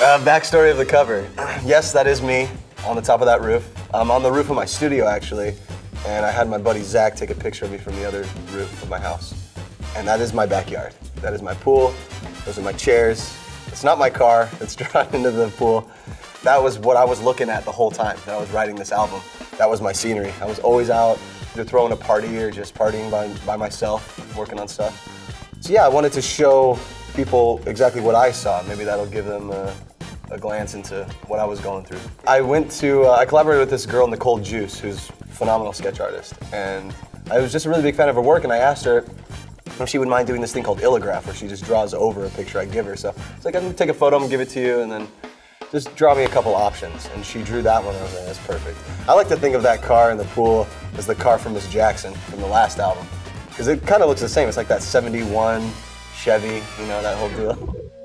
Uh, backstory of the cover. Yes, that is me on the top of that roof. I'm on the roof of my studio actually, and I had my buddy Zach take a picture of me from the other roof of my house. And that is my backyard. That is my pool. Those are my chairs. It's not my car that's drawn into the pool. That was what I was looking at the whole time that I was writing this album. That was my scenery. I was always out either throwing a party or just partying by, by myself, working on stuff. So yeah, I wanted to show people exactly what I saw. Maybe that'll give them a, a glance into what I was going through. I went to, uh, I collaborated with this girl, Nicole Juice, who's a phenomenal sketch artist. And I was just a really big fan of her work, and I asked her if she would mind doing this thing called illograph, where she just draws over a picture I give her. So it's like, I'm gonna take a photo, I'm gonna give it to you, and then just draw me a couple options. And she drew that one, and I was like, that's perfect. I like to think of that car in the pool as the car from Miss Jackson from the last album. Because it kind of looks the same. It's like that 71 Chevy, you know, that whole deal.